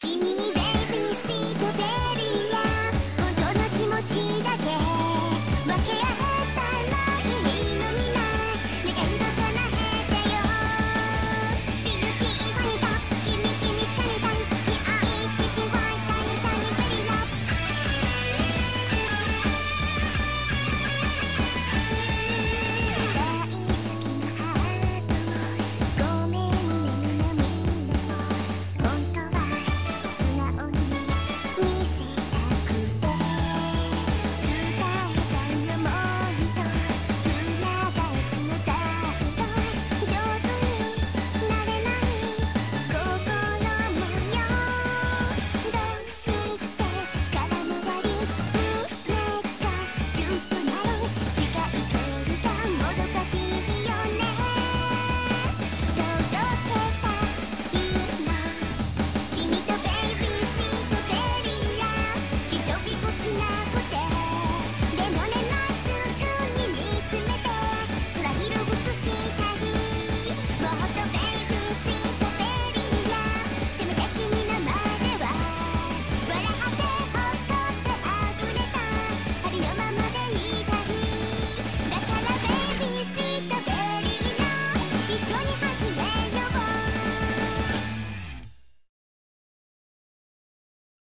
君の